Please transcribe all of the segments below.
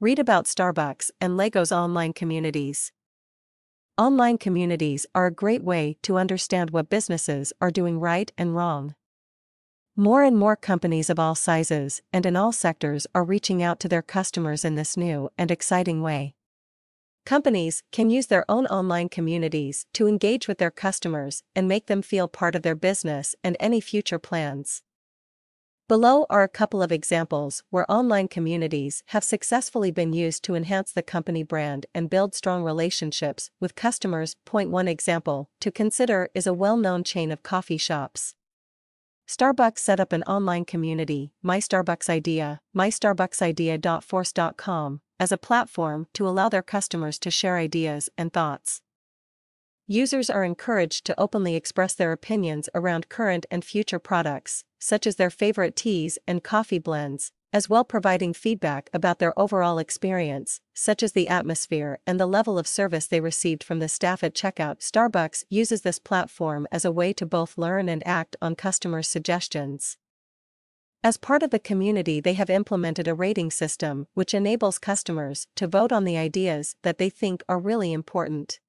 Read about Starbucks and Lego's online communities. Online communities are a great way to understand what businesses are doing right and wrong. More and more companies of all sizes and in all sectors are reaching out to their customers in this new and exciting way. Companies can use their own online communities to engage with their customers and make them feel part of their business and any future plans. Below are a couple of examples where online communities have successfully been used to enhance the company brand and build strong relationships with customers. Point 1 example to consider is a well known chain of coffee shops. Starbucks set up an online community, My Starbucks Idea, mystarbucksidea.force.com, as a platform to allow their customers to share ideas and thoughts. Users are encouraged to openly express their opinions around current and future products, such as their favorite teas and coffee blends, as well providing feedback about their overall experience, such as the atmosphere and the level of service they received from the staff at checkout. Starbucks uses this platform as a way to both learn and act on customers' suggestions. As part of the community, they have implemented a rating system which enables customers to vote on the ideas that they think are really important.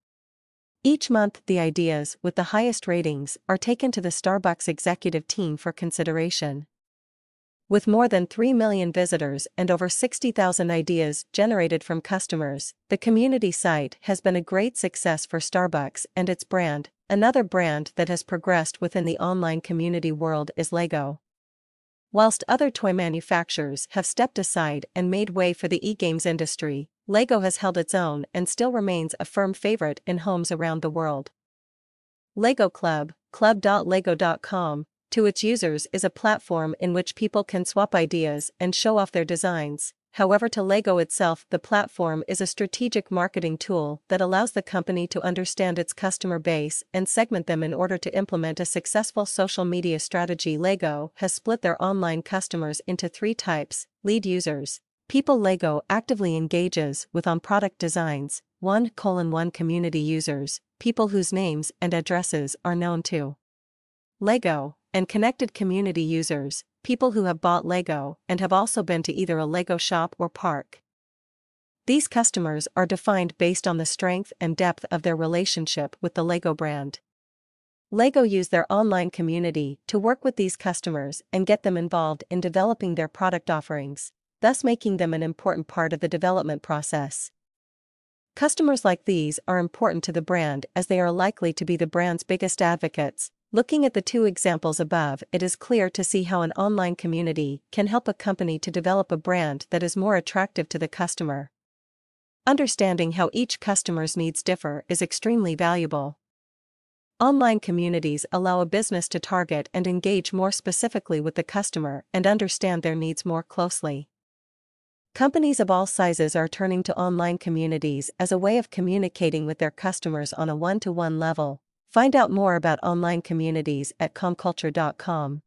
Each month, the ideas with the highest ratings are taken to the Starbucks executive team for consideration. With more than 3 million visitors and over 60,000 ideas generated from customers, the community site has been a great success for Starbucks and its brand. Another brand that has progressed within the online community world is Lego. Whilst other toy manufacturers have stepped aside and made way for the e-games industry, LEGO has held its own and still remains a firm favorite in homes around the world. LEGO Club, club.lego.com, to its users is a platform in which people can swap ideas and show off their designs, However, to LEGO itself, the platform is a strategic marketing tool that allows the company to understand its customer base and segment them in order to implement a successful social media strategy. LEGO has split their online customers into three types lead users, people LEGO actively engages with on product designs, 1 colon 1 community users, people whose names and addresses are known to LEGO, and connected community users, people who have bought Lego and have also been to either a Lego shop or park. These customers are defined based on the strength and depth of their relationship with the Lego brand. Lego use their online community to work with these customers and get them involved in developing their product offerings, thus making them an important part of the development process. Customers like these are important to the brand as they are likely to be the brand's biggest advocates, Looking at the two examples above, it is clear to see how an online community can help a company to develop a brand that is more attractive to the customer. Understanding how each customer's needs differ is extremely valuable. Online communities allow a business to target and engage more specifically with the customer and understand their needs more closely. Companies of all sizes are turning to online communities as a way of communicating with their customers on a one to one level, Find out more about online communities at comculture.com.